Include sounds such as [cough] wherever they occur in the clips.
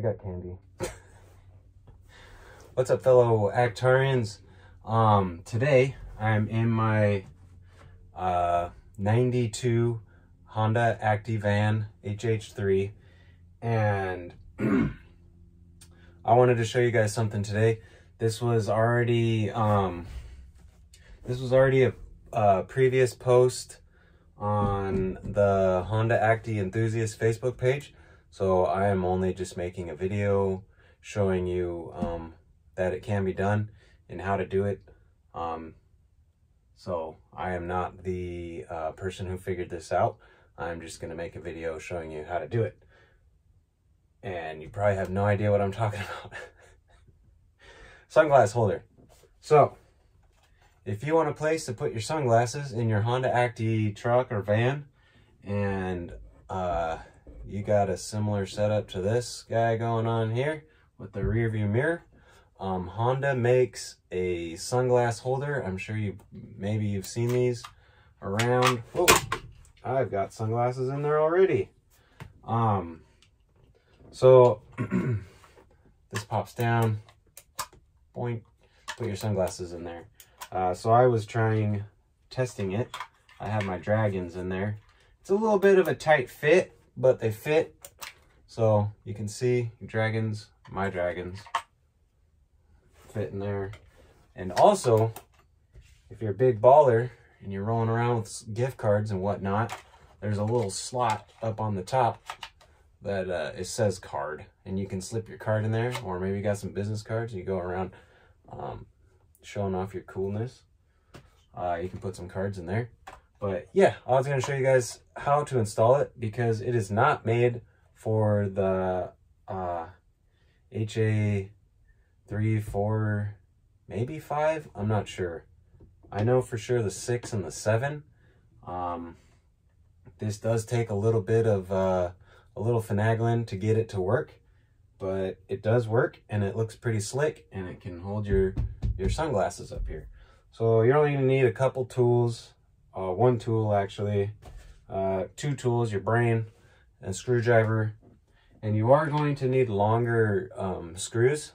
got candy. What's up, fellow Actarians? Um, today I'm in my uh, 92 Honda Acty van HH3 and [clears throat] I wanted to show you guys something today. This was already um, this was already a, a previous post on the Honda Acty Enthusiast Facebook page. So I am only just making a video showing you um, that it can be done and how to do it. Um, so I am not the uh, person who figured this out. I'm just going to make a video showing you how to do it. And you probably have no idea what I'm talking [laughs] about. Sunglass holder. So, if you want a place to put your sunglasses in your Honda Acty truck or van, and uh, you got a similar setup to this guy going on here with the rear view mirror, um, Honda makes a sunglass holder. I'm sure you maybe you've seen these around. Oh, I've got sunglasses in there already. Um, so [clears throat] this pops down. Boink. Put your sunglasses in there. Uh, so I was trying testing it. I have my dragons in there. It's a little bit of a tight fit, but they fit. So you can see dragons, my dragons fit in there. And also, if you're a big baller and you're rolling around with gift cards and whatnot, there's a little slot up on the top that uh, it says card. And you can slip your card in there, or maybe you got some business cards. And you go around um, showing off your coolness. Uh, you can put some cards in there. But yeah, I was going to show you guys how to install it because it is not made for the uh, HA3, 4, maybe 5. I'm not sure. I know for sure the 6 and the 7. Um, this does take a little bit of uh, a little finagling to get it to work. But it does work and it looks pretty slick and it can hold your your sunglasses up here. So you're only going to need a couple tools, uh, one tool actually, uh, two tools, your brain and screwdriver. And you are going to need longer um, screws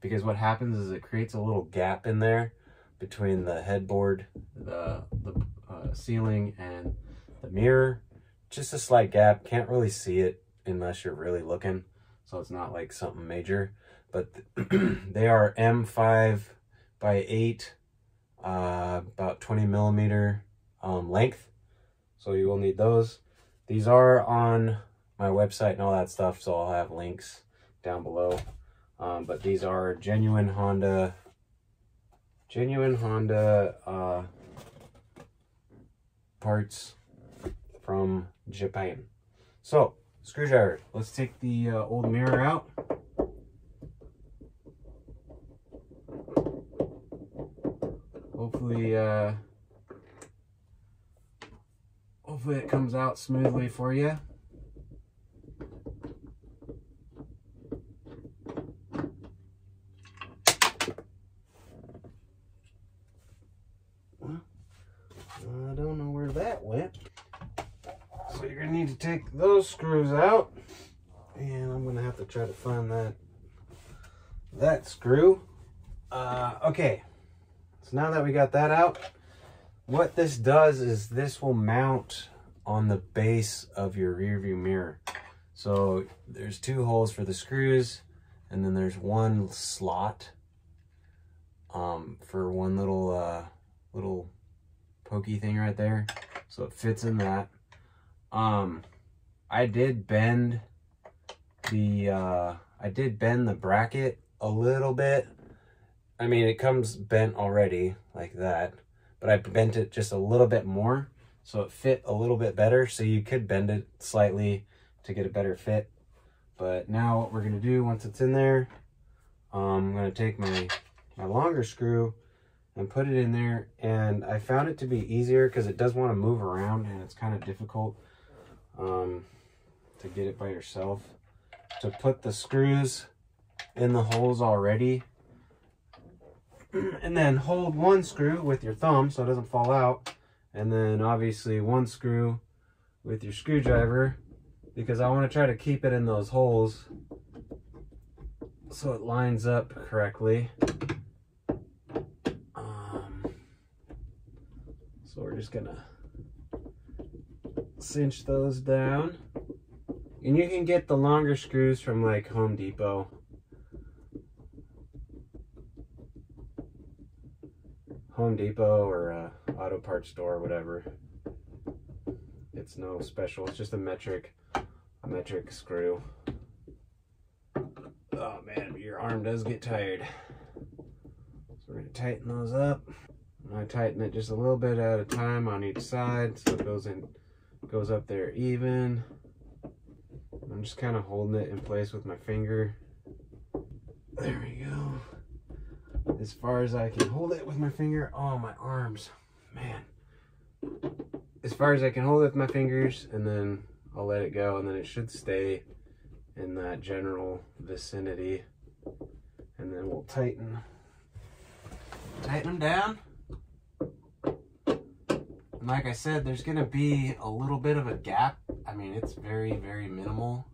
because what happens is it creates a little gap in there between the headboard, the, the uh, ceiling, and the mirror. Just a slight gap. Can't really see it unless you're really looking. So it's not like something major. But [clears throat] they are M5 by 8, uh, about 20 millimeter um, length. So you will need those. These are on my website and all that stuff, so I'll have links down below. Um, but these are genuine Honda, genuine Honda uh, parts from Japan. So, screwdriver. Let's take the uh, old mirror out. hopefully uh, hopefully it comes out smoothly for you. I don't know where that went. So you're gonna need to take those screws out. And I'm gonna have to try to find that that screw. Uh, okay, so now that we got that out, what this does is this will mount on the base of your rear view mirror. So there's two holes for the screws and then there's one slot um, for one little uh, little pokey thing right there. So it fits in that. Um, I did bend the uh, I did bend the bracket a little bit I mean, it comes bent already like that, but I bent it just a little bit more so it fit a little bit better. So you could bend it slightly to get a better fit. But now what we're to do once it's in there, um, I'm to take my, my longer screw and put it in there. And I found it to be easier because it does want to move around and it's kind of difficult um, to get it by yourself. To put the screws in the holes already [clears throat] and then hold one screw with your thumb so it doesn't fall out and then obviously one screw with your screwdriver because I want to try to keep it in those holes so it lines up correctly. Um, so we're just gonna cinch those down. And you can get the longer screws from like Home Depot. Home Depot or uh, auto parts store, or whatever. It's no special. It's just a metric, a metric screw. Oh man, your arm does get tired. So we're gonna tighten those up. I tighten it just a little bit at a time on each side so it goes in, goes up there even. I'm just kind of holding it in place with my finger. There we go. As far as I can hold it with my finger. Oh, my arms, man. As far as I can hold it with my fingers and then I'll let it go and then it should stay in that general vicinity. And then we'll tighten, tighten them down. And like I said, there's gonna be a little bit of a gap. I mean, it's very, very minimal.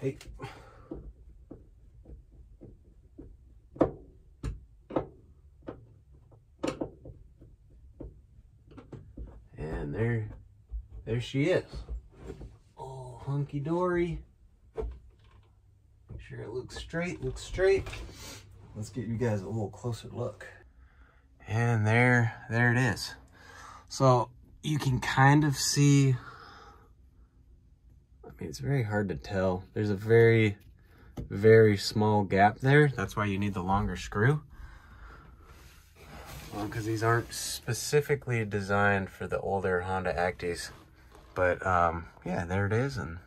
Hey. And there, there she is. Oh, hunky dory. Make sure it looks straight, looks straight. Let's get you guys a little closer look. And there, there it is. So you can kind of see, I mean, it's very hard to tell. There's a very, very small gap there. That's why you need the longer screw. Because well, these aren't specifically designed for the older Honda Actys. But um, yeah, there it is. And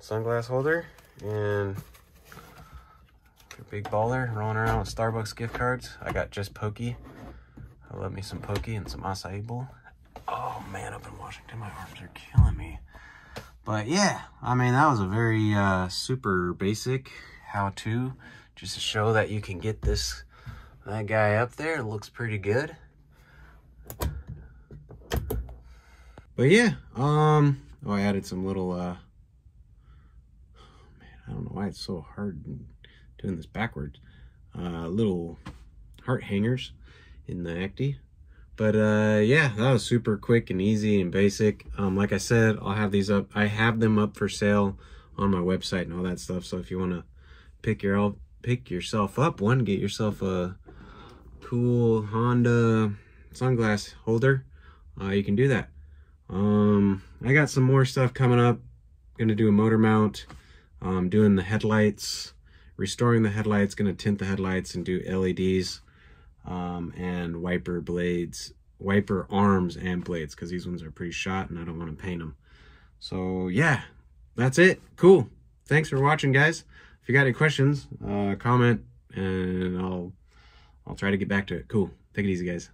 sunglass holder and big baller rolling around with Starbucks gift cards. I got just Pokey. I love me some Pokey and some acai bowl. Oh man, up in Washington, my arms are killing me. But yeah, I mean, that was a very uh, super basic how-to, just to show that you can get this, that guy up there. It looks pretty good. But yeah, um, oh, I added some little, uh, man, I don't know why it's so hard doing this backwards. Uh, little heart hangers in the Acty. But uh, yeah, that was super quick and easy and basic. Um, like I said, I'll have these up. I have them up for sale on my website and all that stuff. So if you want to pick your pick yourself up one, get yourself a cool Honda sunglass holder, uh, you can do that. Um, I got some more stuff coming up. Gonna do a motor mount um, doing the headlights, restoring the headlights, gonna tint the headlights and do LEDs um, and wiper blades, wiper arms and blades because these ones are pretty shot and I don't want to paint them. So yeah, that's it. Cool. Thanks for watching, guys. If you got any questions, uh, comment and I'll I'll try to get back to it. Cool. Take it easy, guys.